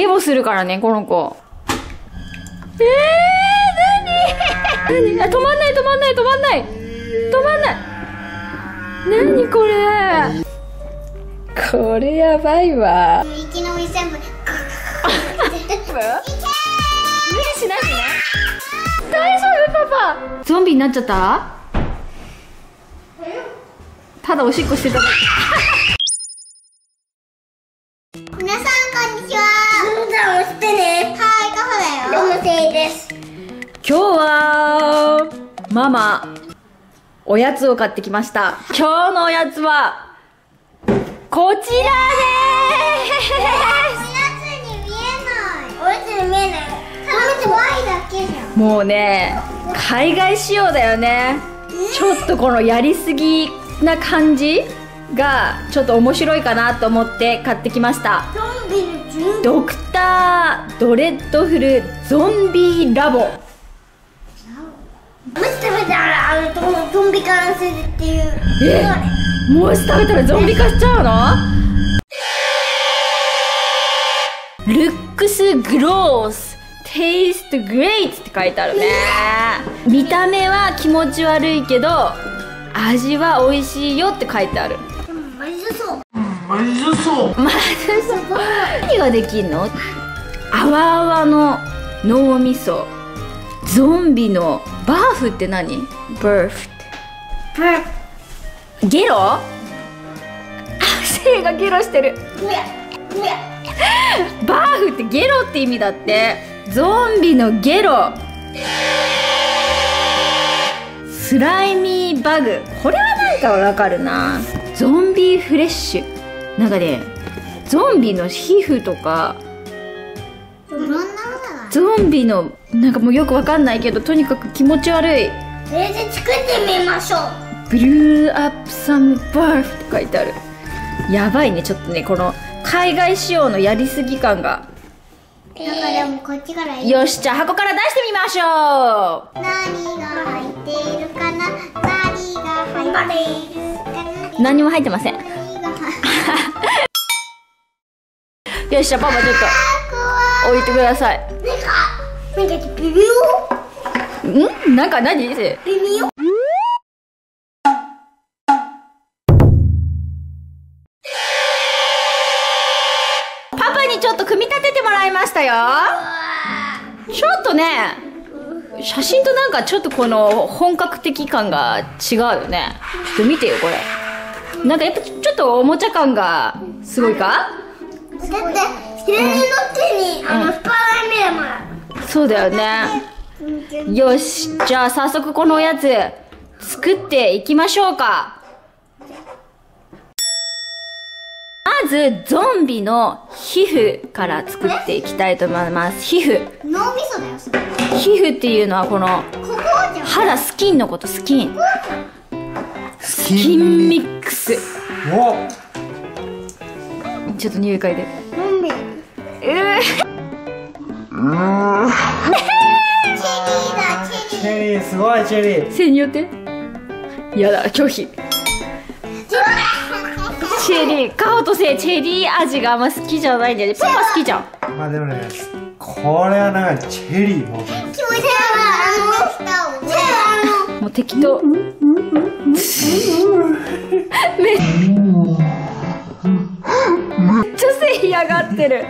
ゲボするからね、この子。えー、なになにあ、止まんない止まんない止まんない。止まんない。なにこれ？これやばいわ。いきなり全部無理しない。しね。大丈夫パパ？ゾンビになっちゃった？ただおしっこしてたフだよどうもせいです。今日はママおやつを買ってきました。今日のおやつはこちらでおやつに見えない。おやつに見えない。もうね海外仕様だよね。ちょっとこのやりすぎな感じ？がちょっと面白いかなと思って買ってきました。ゾンビの準ドクタードレッドフルゾンビラボ。もし食べたらあのゾンビ化するっていうえもし食べたらゾンビ化しちゃうの？ルックスグロース。テイストグレイツって書いてあるね。見た目は気持ち悪いけど味は美味しいよって書いてあるまずそう。まずそう。何ができんの？泡泡の脳みそゾンビのバーフって何？バーフってゲロ？あセイがゲロしてる。バーフってゲロって意味だって。ゾンビのゲロ。スライミーバグ。これはなんかわかるなゾンビフレッシュ。なんかねゾンビの皮膚とかゾンビのなんかもうよくわかんないけどとにかく気持ち悪い。それで作ってみましょう。ブルーアップサムバーフって書いてある。やばいねちょっとねこの海外仕様のやりすぎ感が。なんかでもこっちからよしじゃあ箱から出してみましょう。何が入っているかな？何が入っているかな？何も入ってません。何が入っしじゃあパパちょっ怖と。置いてください。いなんかなんかビビオん？なんか何？それビビオパパにちょっと組み立ててもらいましたよ。ちょっとね写真となんかちょっとこの本格的感が違うよね。ちょっと見てよこれなんかやっぱちょっとおもちゃ感がすごいか？だって左の手にあのスパイラーメラそうだよね。よしじゃあ早速このおやつ作っていきましょうか。まずゾンビの皮膚から作っていきたいと思います。皮膚。脳みそだよそれ。皮膚っていうのはこの肌スキンのことスキン。ススキンミックスおちょっと匂い嗅いで。ゾンビえー、チェリーだチェリー。チェリー。すごいチェリー背によって？やだ拒否。チェリーカオとせいチェリー味があんま好きじゃないんだよね。パパ好きじゃん。まあでもねこれはなんかチェリーも気持ちもう適当。めめっちゃせい嫌がってる。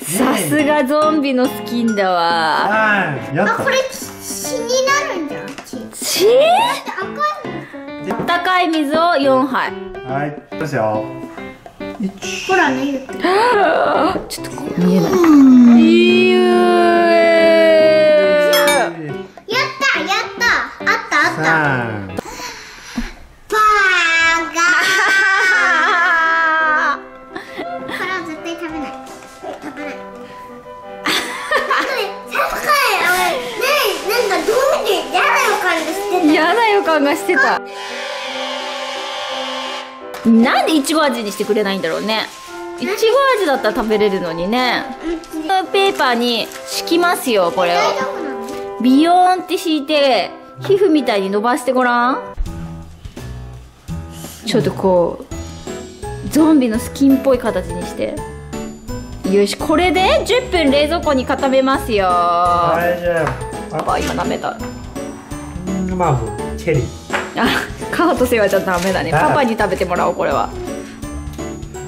さすがゾンビのスキンだわ。はい。やったあこれ血になるんじゃん。血。って赤いのあったかい水を4杯。はいどうしよほらね言って。ちょっと見えない。いやったやった。あったあったーガーこれは絶対食べない。食べない。ねなんかどう見て嫌な予感がしてた。嫌な予感がしてた。なんでいちご味にしてくれないんだろうね。いちご味だったら食べれるのにね。ペーパーに敷きますよこれを。ビヨーンって敷いて皮膚みたいに伸ばしてごらんちょっとこうゾンビのスキンっぽい形にして。よしこれで10分冷蔵庫に固めますよ。あ大丈夫。あ。今舐めた。うんまあもうチェリー。あカハとセイはちょっとダメだね。パパに食べてもらおうこれは。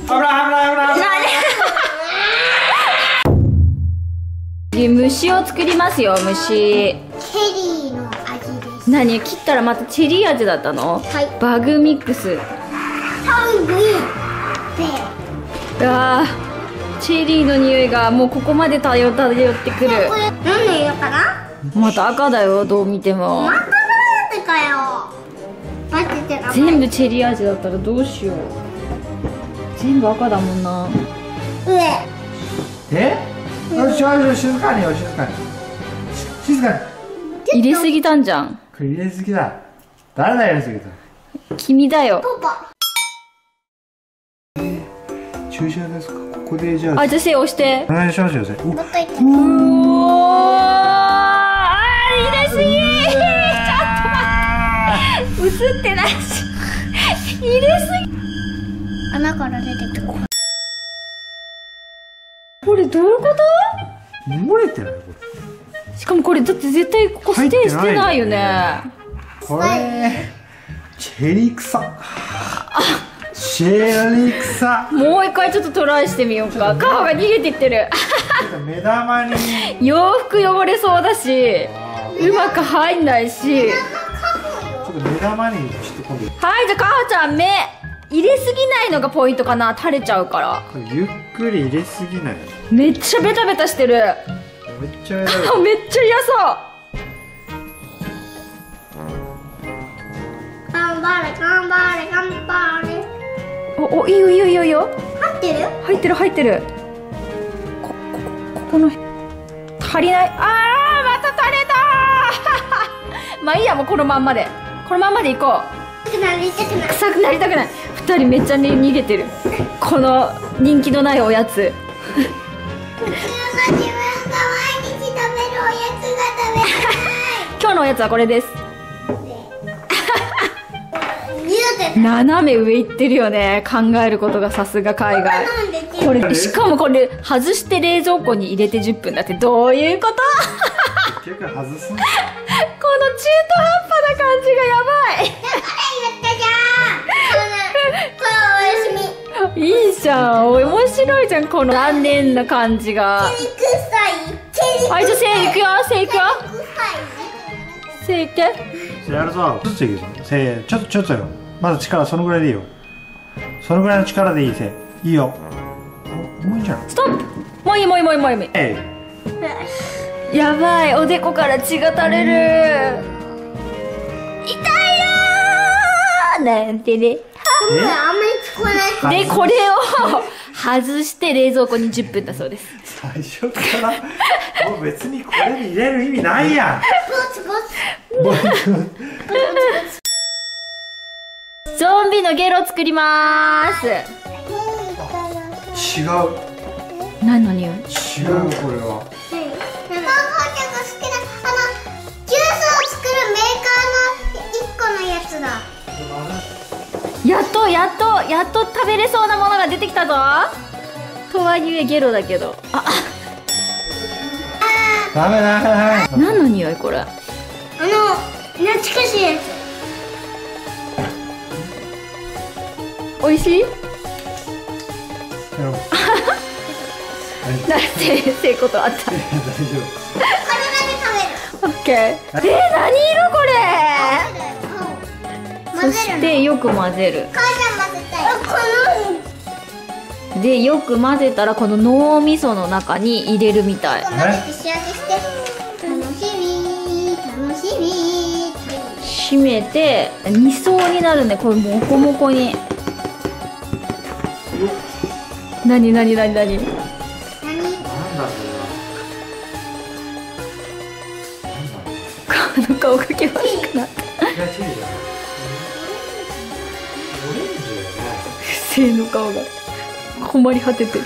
危ない危ない危ない危ない。で虫を作りますよ虫。チェリーの何？切ったらまたチェリー味だったの？はい。バグミックス。ハングリーベうわー。チェリーの匂いがもうここまで漂漂ってくる。これ何の色かな？また赤だよどう見ても。またなんでかよ。待ってて全部チェリー味だったらどうしよう。全部赤だもんな。上。え？静かによ静かに。し静かに。入れすぎたんじゃんこれ入れすぎだ。誰だ入れすぎた君だよ。パパ。注射ですか？ここでじゃあ。あじゃあせい押して。お願いしますよせおもっといて。うおーあー入れすぎちょっと待って。映ってないし。入れす。ぎ穴から出てくるこれどういうこ漏れてないことしかもこれだって絶対ここステイしてないよね。れ？これ？チェリー草チェリー草もう一回ちょっとトライしてみようか。カホが逃げていってる。目玉に。洋服汚れそうだしうまく入んないし。ちょっと目玉にして今度はいじゃあカホちゃん目入れすぎないのがポイントかな。垂れちゃうから。ゆっくり入れすぎない？めっちゃベタベタしてるめっちゃ偉いあめっちゃ嫌そう。頑張れ頑張れ頑張れ。おおいいよいいよいいよいいよ。合ってる？入ってる入ってる。こここここの足りない。あーまた垂れた まあいいやもうこのまんまで。このまんまでいこう。痛くなりたくない。臭くなりたくない。二人めっちゃ、ね、逃げてる。この人気のないおやつのおやつはこれです。斜め上行ってるよね。考えることがさすが海外。これしかもこれ外して冷蔵庫に入れて10分だって。どういうこと？結構外すんこの中途半端な感じがやばい。だから言ったじゃん。このおやすみ。いいじゃん。面白いじゃんこの。残念な感じが。チェリクサイチェリクはいじゃあせい行くよせい行くよサせい行ってじゃあやるぞ。ちょっといいよせーちょっとちょっとよ。まだ力そのぐらいでいいよ。そのぐらいの力でいいせい。いよ。お重いじゃん。ストップ！もういいもういいもういいもういい。えやばい。おでこから血が垂れる。痛いよー。なんてね。あんまり聞こえ？ないでこれを外して冷蔵庫に10分だそうです。最初から。もう別にこれに入れる意味ないやん ゾンビのゲロ作りまーす違う。何の匂い？違うこれは。ママちゃんが好きなあのジュースを作るメーカーの1個のやつだ。やっとやっとやっと食べれそうなものが出てきたぞ。とはいえゲロだけど。あ。ダメダメダメ。何の匂いこれ？懐かしいやつ。美味しい？なって成功とあった。大丈これだけ食べるオッケー。えー、何色これ？そ混ぜるの？してよく混ぜる。母ちゃん混ぜたい。こでよく混ぜたらこの脳みその中に入れるみたい締めて2層になるね。これモコモコに。何何何何？何？この顔が険しくなった不正の顔が困り果ててる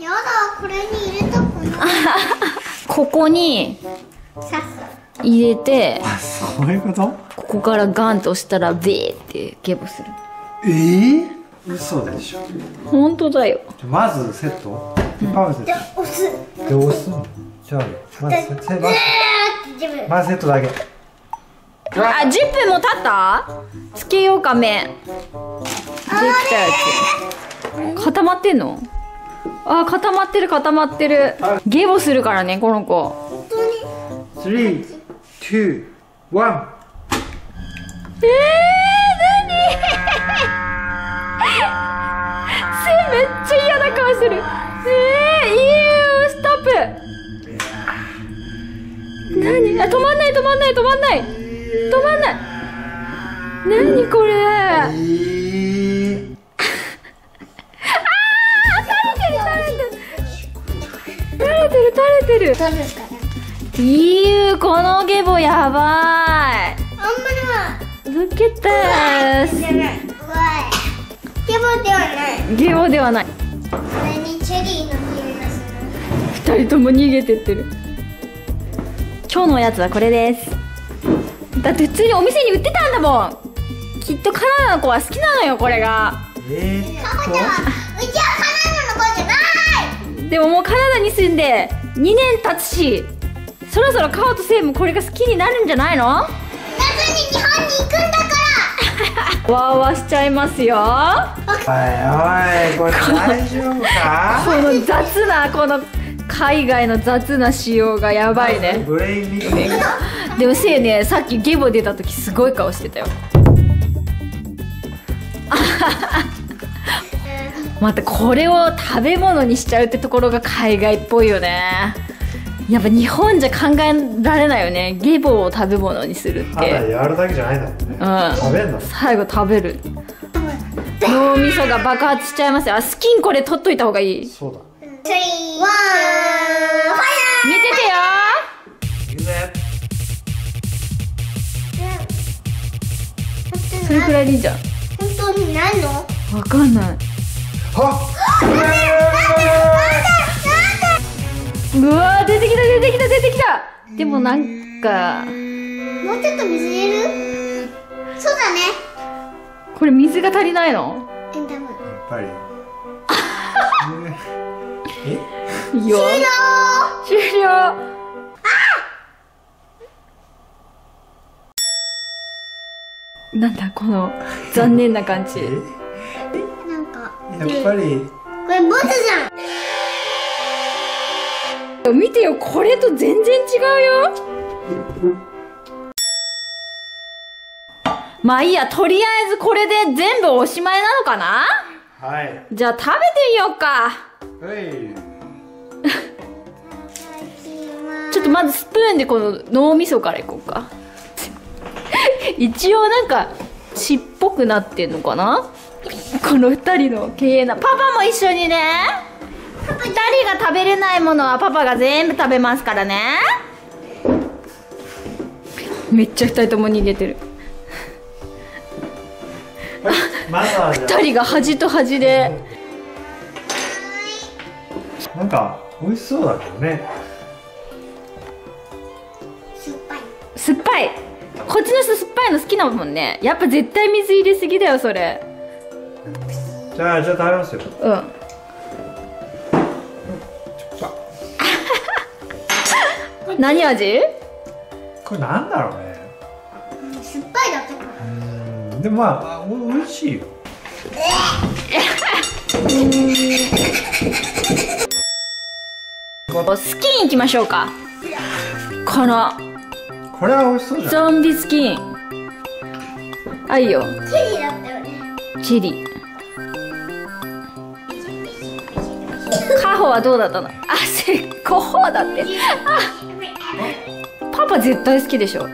やだこれに入れたくないここに入れてあそういうこと？ここからガンと押したらベーってゲボする。えー、嘘でしょ。本当だよ。まずセット？パブセッで押す。トで押す。のじゃあまずせまず。えーって自分。まずセットだけ。あ10分も経った？つけようか麺できたやつ。固まってんの？あ固まってる固まってる。ゲボするからねこの子。本当に？3 2 1えー、何？せめっちゃ嫌な顔してる。えー、いいよストップ。何？あ止まんない止まんない止まんない。止まんない。何これ？垂れてる垂れてる。どうですか？ねいいよこのゲボやばい。あんまりは Look at this じゃない。うわいケボではない。ゲボではない二人とも逃げてってる。今日のおやつはこれです。だって普通にお店に売ってたんだもん。きっとカナダの子は好きなのよこれが。えー、カホちゃんはうちはカナダの子じゃない。でももうカナダに住んで2年経つしそろそろカオとセイもこれが好きになるんじゃないの？わ夏に日本に行くんだかーわーしちゃいますよ。おいおいこれ大丈夫か？この雑なこの海外の雑な仕様がやばいね。ブレインミーでもせいねさっきゲボ出た時すごい顔してたよ。またこれを食べ物にしちゃうってところが海外っぽいよねやっぱ日本じゃ考えられないよね。ゲボを食べ物にするっただてやるだけじゃないんだもんね。うん。食べんの。最後食べる。脳みそが爆発しちゃいますよ。あスキンこれ取っといた方がいい。そうだ。らスリーワンファイ見ててよ。いくぜヤーそれくらいでいいじゃん。本当にないの？わかんない。はうわー出てきた出てきた出てきた。でもなんか。もうちょっと水入れる？そうだね。これ水が足りないの？え多分。やっぱり。え？いいよ終了。なんだこの残念な感じ。なんかやっぱり。これボスじゃん見てよこれと全然違うよ。まあいいやとりあえずこれで全部おしまいなのかな？はい。じゃあ食べてみようか。はい。ちょっとまずスプーンでこの脳みそからいこうか。一応なんか血っぽくなってんのかな？この二人の経営なパパも一緒にね二人が食べれないものはパパが全部食べますからね。めっちゃ二人とも逃げてる。まずはじゃ二人が端と端で。あなんか美味しそうだけどね。酸っぱい。酸っぱい。こっちの人酸っぱいの好きなもんね。やっぱ絶対水入れすぎだよそれ。じゃあじゃあ食べますよ。うん何味？これなんだろうね。酸っぱいだったからうん。でもまあお美味しいよ。スキンいきましょうか。この。これは美味しそうじゃん。ゾンビスキン。あいいよ。チェリーだったよね。チェリ。ーカホはどうだったの？あせコホだって。あパパ絶対好きでしょ。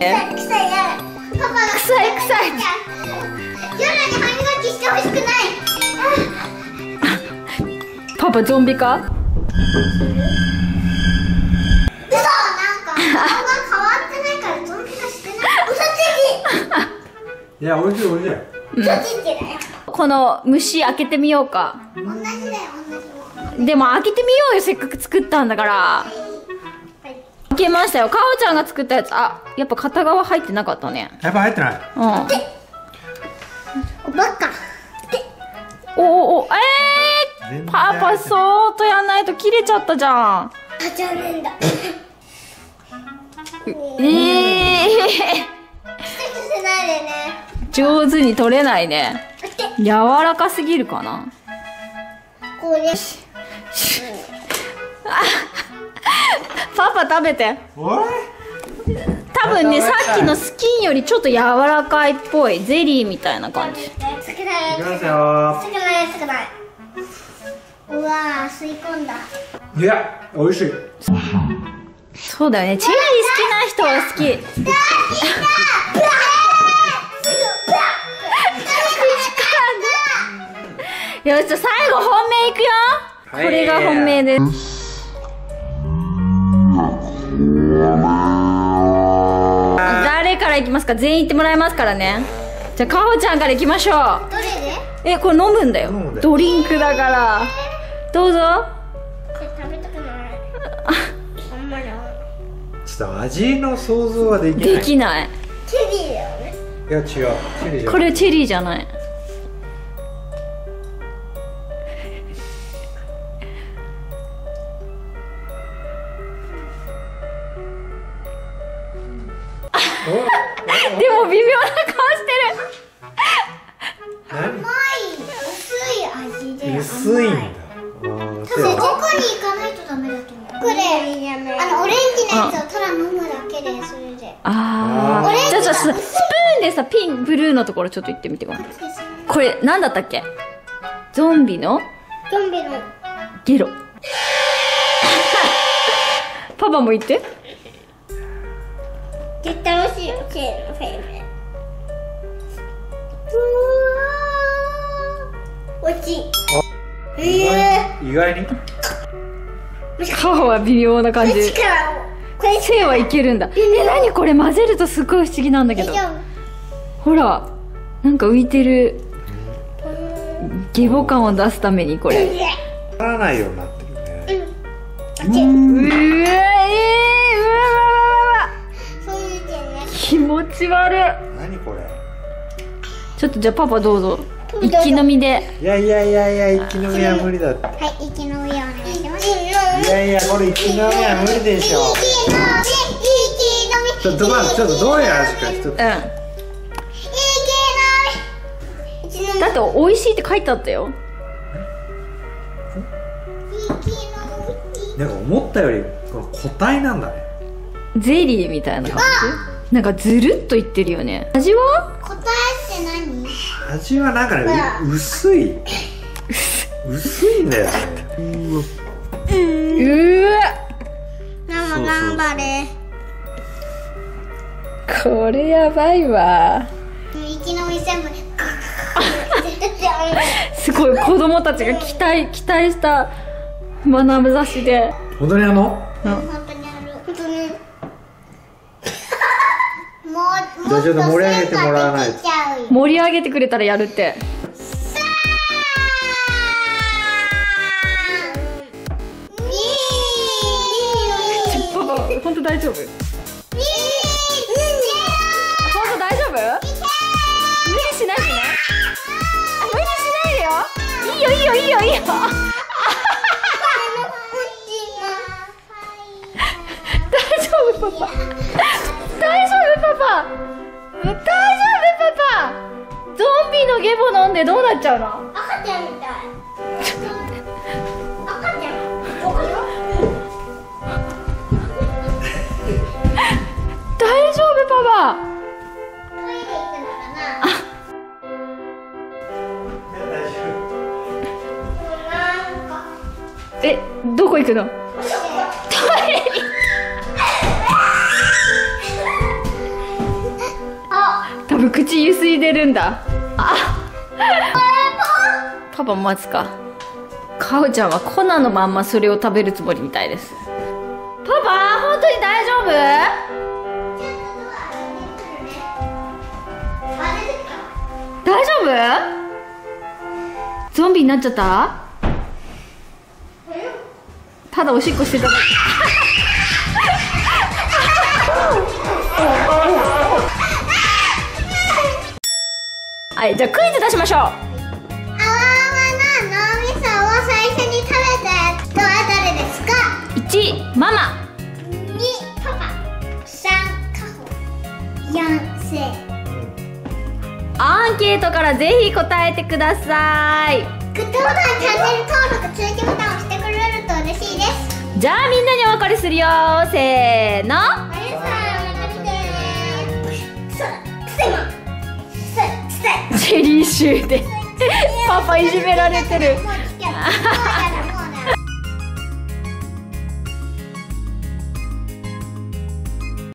え？臭いや。パパが臭い。臭い夜に歯磨きしてほしくない。パパゾンビか？嘘！なんか顔が変わってないからゾンビ化してない。嘘いや美味しい美味しい。つき嘘つきだよ。この虫開けてみようか。同じだよ同じでも開けてみようよせっかく作ったんだから。はい開けましたよ。かおちゃんが作ったやつ。あやっぱ片側入ってなかったね。やっぱ入ってない。うん。おバカおおおえ全然パパそーっとやんないと切れちゃったじゃん。あじゃねえんだええキスしないでね。上手に取れないね。柔らかすぎるかな。こうね パパ食べて。おい。多分ねさっきのスキンよりちょっと柔らかいっぽい。ゼリーみたいな感じ。少ないいきますよ。少ない少ないうわー吸い込んだ。いや美味しい。そうだよね。チェリー好きな人は好き。よしじゃあ最後本命いくよ、はい。これが本命ですからいきますか？全員言ってもらいますからね。じゃあかほちゃんからいきましょう。どれで？えこれ飲むんだよ。飲むんだよ。ドリンクだから。どうぞ。食べたくない。あんまりちょっと味の想像はできない。できない。チェリーだよね。いや違う。チェリーじゃこれチェリーじゃないところちょっと行ってみてごらん。これ何だったっけ？ゾンビの？ゾンビの。ゲロ。パパも言って。絶対美味しいよチェーンのフェイメうわー。美味しい意え外に？意外。に母は微妙な感ー、じ力をこれ性はいけるんだ。え何これ？混ぜるとすっごい不思議なんだけど。ほらなんか浮いてる。ゲボ感を出すためにこれ。うならないようになってるね。夫あっちーえー、うわわわわわ。気持ち悪い。何これ？ちょっとじゃあパパどうぞ。一気飲みで。いやいやいやいや一気飲みは無理だって。はい息の上お願いします。いやいやこれ一気飲みは無理でしょ。息のみ息のみちょっとまずちょっとどういう味か一つ。うんって美味しいって書いてあったよ。なんか思ったよりこの固体なんだね。ゼリーみたいな感じ？なんかずるっといってるよね。味は？答えって何？味はなんかねう薄い。薄いんだよね。うわうーわ。ママ頑張れ。これやばいわ。息のみ全部すごい子供たちが期待期待した眼差しで。本当にあの？うん。本当にある。本当にもうちょっと盛り上げてもらわない盛り上げてくれたらやるって。パパ本当大丈夫？パパ。大丈夫パパ。大丈夫パパ。ゾンビのゲボ飲んでどうなっちゃうの？行くのあ多分口ゆすいでるんだ。あパパ待つか。かおちゃんはコナのまんまそれを食べるつもりみたいです。パパ本当に大丈夫？大丈夫？ゾンビになっちゃった？ただおしっこしてただけ。はいじゃあクイズ出しましょう。あわわの脳みそを最初に食べた人は誰ですか？1ママ。2パパ。3カホ。4セイアンケートからぜひ答えてください。グッドボタンチャンネル登録通知ボタンると嬉しいです。じゃあみんなにお別れするよ。せーの。あれさんまた見てくそくせもくせくせ。チェリーシューでパパいじめられてる